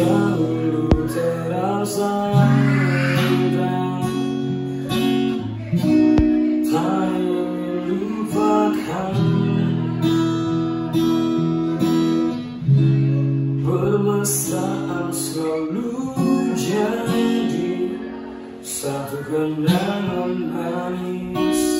Dahulu terasa indah Tak lupakan. Permesraan selalu jadi Satu kenangan manis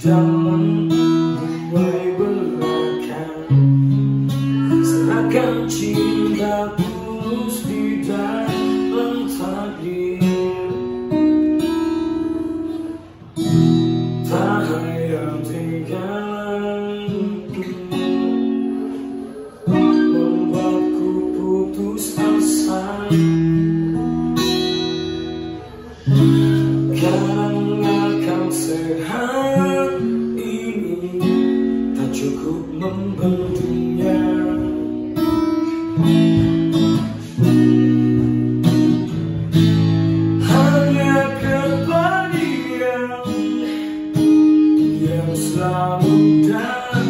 dalam mulai belakang Serahkan cinta tulus di dalam takdir. Tak hayal tinggalku Membuatku putus asa. Karena kau sehat Hanya yang selalu datang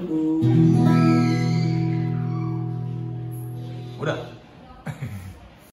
move.